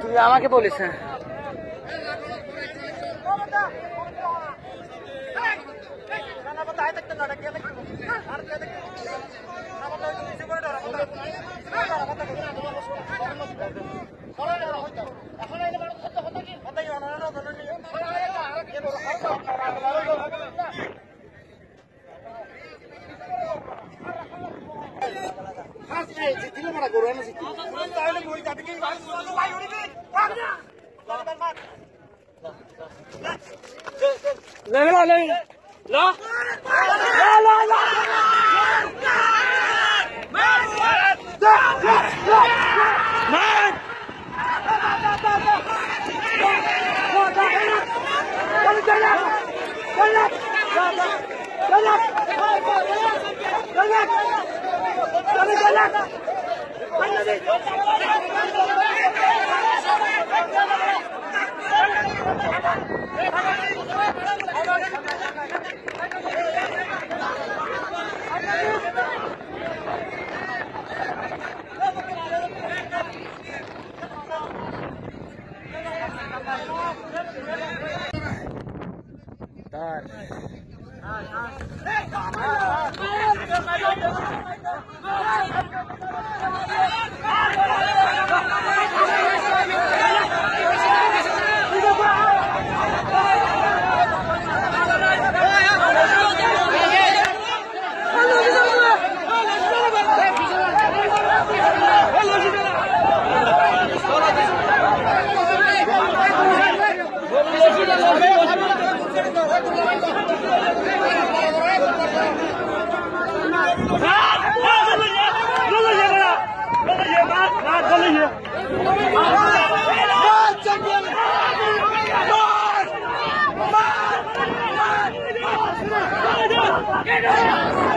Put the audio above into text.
তুমি আমাকে বলিস হ্যাঁ জিতিলে মারা গরু না জিতি তাহলে মই জাতিকে ভাই সুন্দর ভাই উড়ি কি ভাগ না ভাগ ভাগ লে লে লে লা লা লা লা Go back! Go back! Hey! ¡Más! ¡Más!